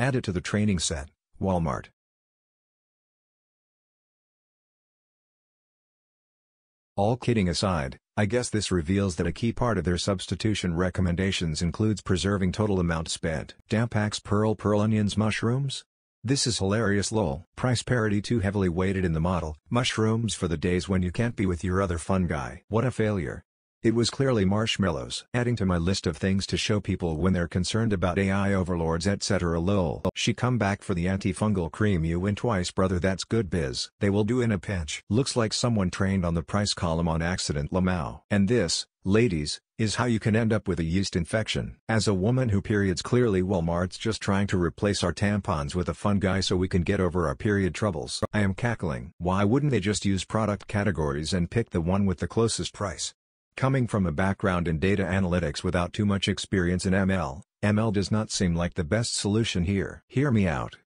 Add it to the training set, Walmart. All kidding aside, I guess this reveals that a key part of their substitution recommendations includes preserving total amount spent. Tampax Pearl Pearl Onions Mushrooms? This is hilarious lol. Price parity too heavily weighted in the model. Mushrooms for the days when you can't be with your other fun guy. What a failure. It was clearly marshmallows. Adding to my list of things to show people when they're concerned about AI overlords etc lol. She come back for the antifungal cream you win twice brother that's good biz. They will do in a pinch. Looks like someone trained on the price column on accident Lamau. And this, ladies, is how you can end up with a yeast infection. As a woman who periods clearly Walmart's just trying to replace our tampons with a fun guy so we can get over our period troubles. I am cackling. Why wouldn't they just use product categories and pick the one with the closest price? Coming from a background in data analytics without too much experience in ML, ML does not seem like the best solution here. Hear me out.